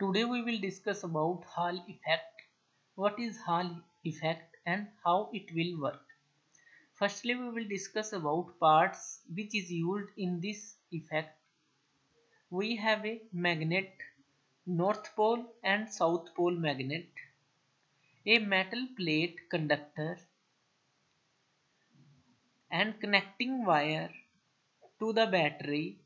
Today we will discuss about Hall effect. What is Hall effect and how it will work. Firstly we will discuss about parts which is used in this effect. We have a magnet, north pole and south pole magnet, a metal plate conductor and connecting wire to the battery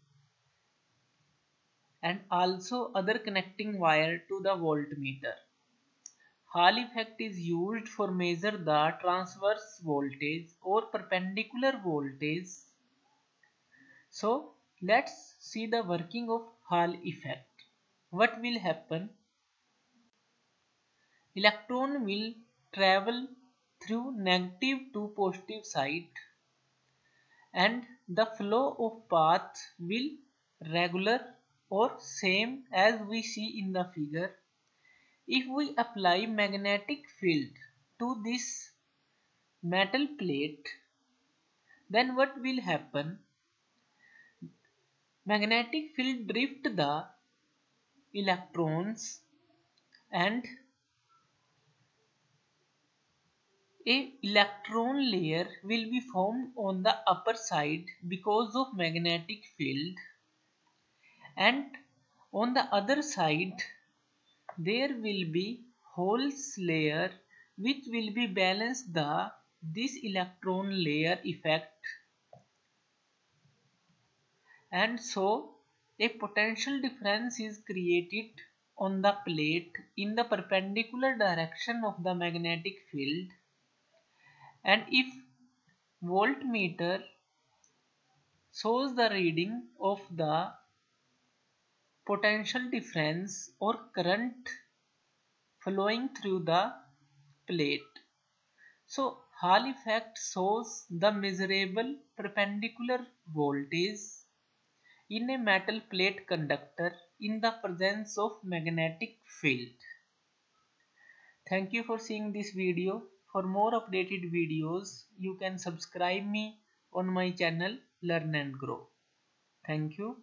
and also other connecting wire to the voltmeter. Hall effect is used for measure the transverse voltage or perpendicular voltage. So let's see the working of Hall effect. What will happen? Electron will travel through negative to positive side and the flow of path will regular or same as we see in the figure. If we apply magnetic field to this metal plate then what will happen? Magnetic field drift the electrons and a electron layer will be formed on the upper side because of magnetic field and on the other side there will be holes layer which will be balance the this electron layer effect. And so a potential difference is created on the plate in the perpendicular direction of the magnetic field. And if voltmeter shows the reading of the potential difference or current flowing through the plate. So Hall effect shows the measurable perpendicular voltage in a metal plate conductor in the presence of magnetic field. Thank you for seeing this video. For more updated videos, you can subscribe me on my channel Learn and Grow. Thank you.